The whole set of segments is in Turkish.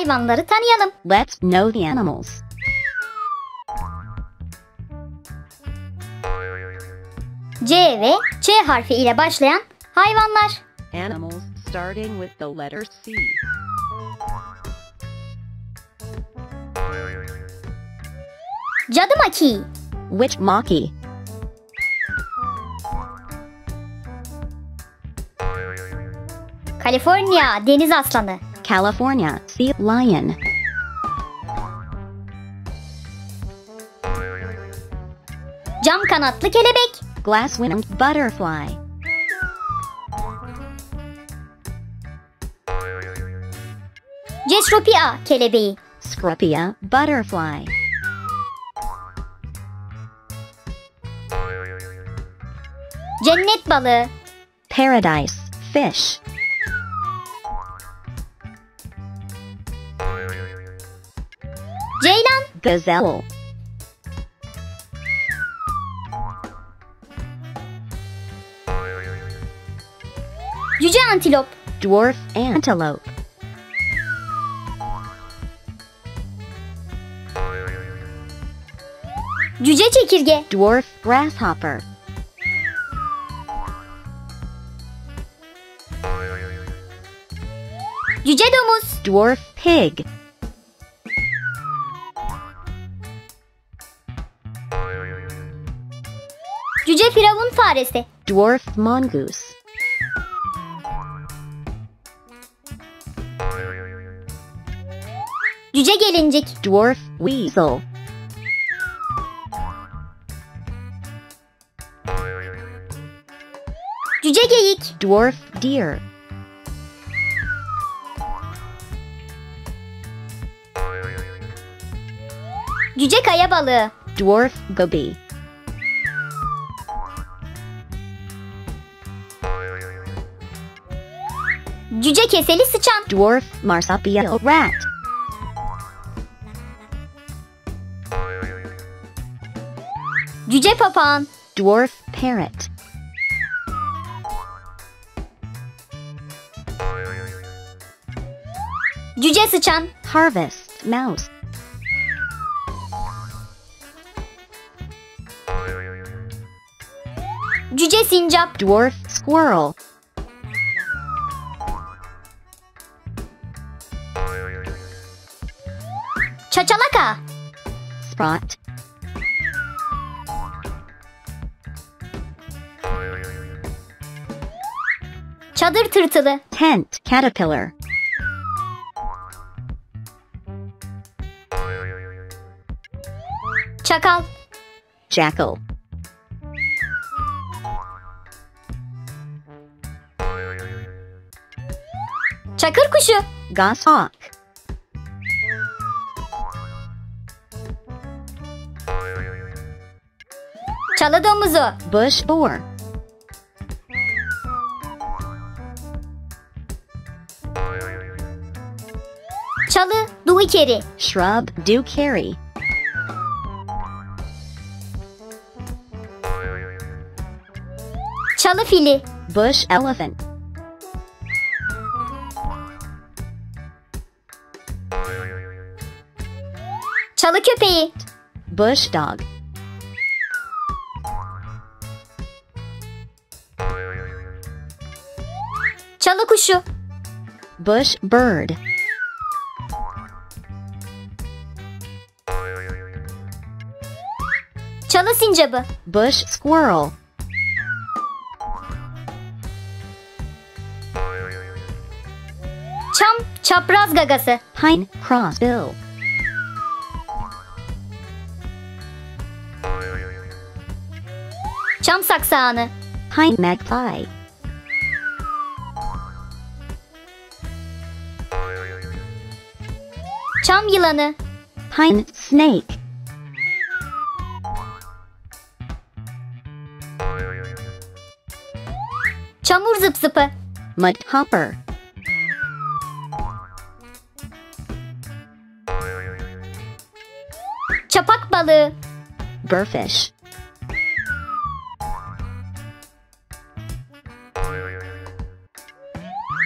Hayvanları tanıyalım. Let's know the animals. C ve Ç harfi ile başlayan hayvanlar. Animals starting with the letter C. Cadı maki, Witch monkey. Kaliforniya deniz aslanı, California sea lion. cam kanatlı kelebek, Glass-winged butterfly. Cesropia kelebeği, Scrupia butterfly. cennet balığı, Paradise fish. Gazelle. cüce antilop, Dwarf antelope. cüce çekirge, Dwarf grasshopper. cüce domuz, Dwarf pig. Firavun faresi, Dwarf mongoose. cüce gelincik, Dwarf weasel. cüce geyik, Dwarf deer. cüce kaya balığı, Dwarf goby. Cüce keseli sıçan, Dwarf marsupial rat. cüce papağan, Dwarf parrot. cüce sıçan, Harvest mouse. cüce sincap, Dwarf squirrel. Sprott. çadır tırtılı, Tent caterpillar. çakal, Jackal. çakır kuşu, Goshawk. Çalı domuzu, Bush boar. çalı duikeri, Shrub dewberry. çalı fili, Bush elephant. çalı köpeği, Bush dog. Kuşu, Bush bird. çalı sincabı, Bush squirrel. çam çapraz gagası, Pine crossbill. çam saksağanı, Pine magpie. Çam yılanı, Pine snake. çamur zıp zıpı, Mud hopper. Şapak balığı. Burfish.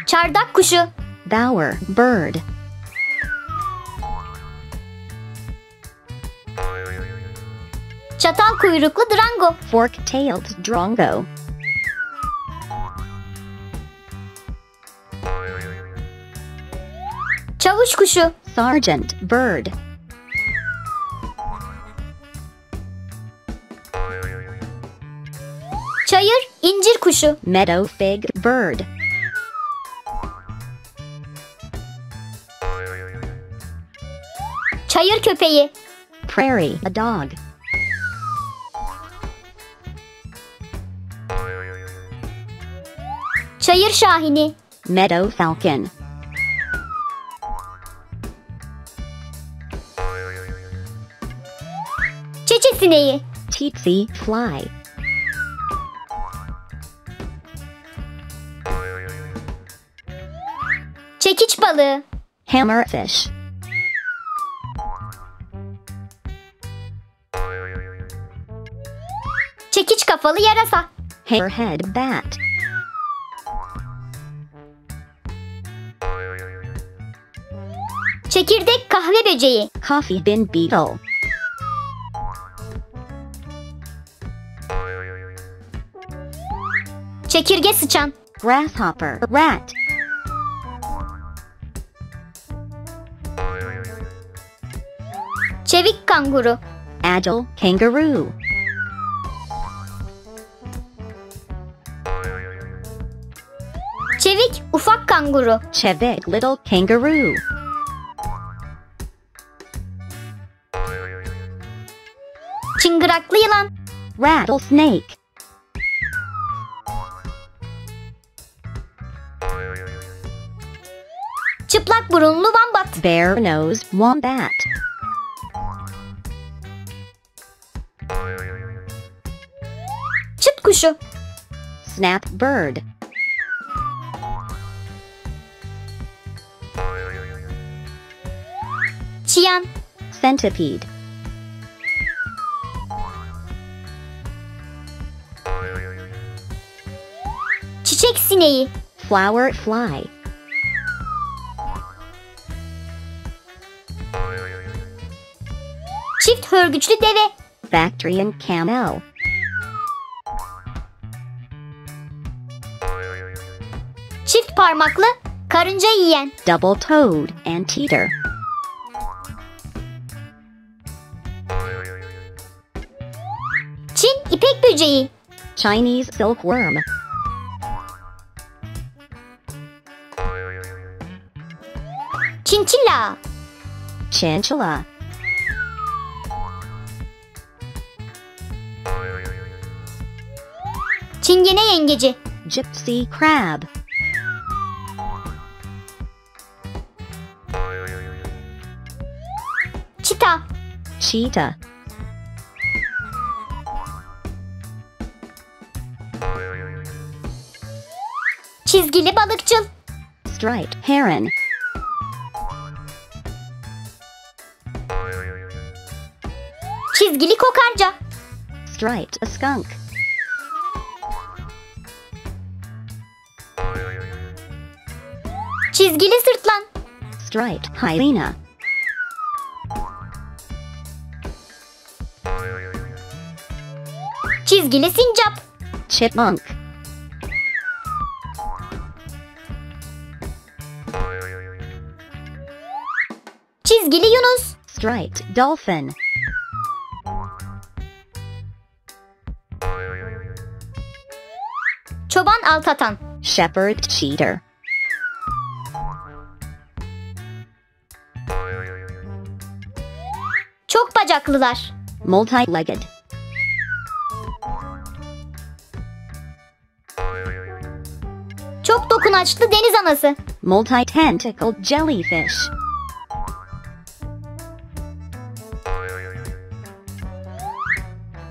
Çardak kuşu. Bower bird. Çatal kuyruklu drango. Fork-tailed drongo. Çavuş kuşu. Sergeant bird. Çayır incir kuşu. Meadow fig bird. Çayır köpeği. Prairie a dog. Çayır şahini. Meadow falcon. Çeçe sineği. Tsetse fly. Çekiç balığı. Hammerfish. Çekiç kafalı yarasa. Hairhead bat. Çekirdek kahve böceği. Coffee bin beetle. Çekirge sıçan. Grasshopper rat. Çevik kanguru. Agile kangaroo. Çevik ufak kanguru. Chevik little kangaroo. Rattlesnake. Çıplak burunlu vambat. Bare nose wombat. Çıt kuşu. Snap bird. Çiyan. Centipede. Sineği. Flower fly. Çift hörgüçlü deve. Bactrian camel. Çift parmaklı karınca yiyen. Double toed anteater. Çin ipek böceği. Chinese silkworm. Chinchilla. Çingene yengeci. Gypsy crab. Çita. Cheetah. Çizgili balıkçıl. Striped heron. Çizgili kokarca. Striped a skunk. Çizgili sırtlan. Striped hyena. Çizgili sincap. Chipmunk. Çizgili yunus. Striped dolphin. Çoban altatan. Shepherd cheater. Çok bacaklılar. Multi-legged. Çok dokunaçlı deniz anası. Multi-tentacled jellyfish.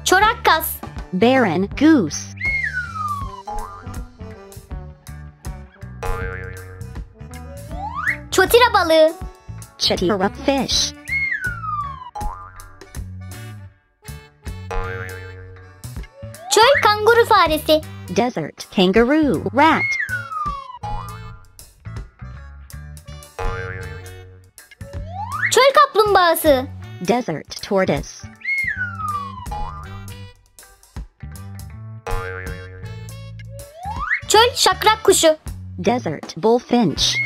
Çorak kas. Barren goose. Patira balığı. Chatira fish. Çöl kanguru faresi. Desert kangaroo rat. Çöl kaplumbağası. Desert tortoise. Çöl şakrak kuşu. Desert bullfinch.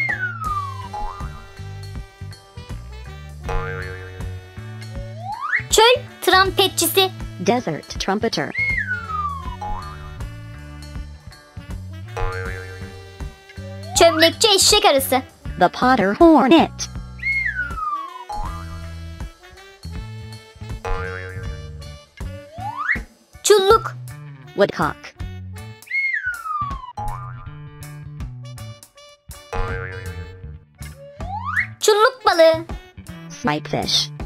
Çöl Desert trumpeter. çömlekçi eşek arısı, The potter hornet. çulluk, Woodcock. çulluk balığı, Snipefish.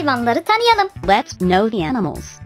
Hayvanları tanıyalım. Let's know the animals.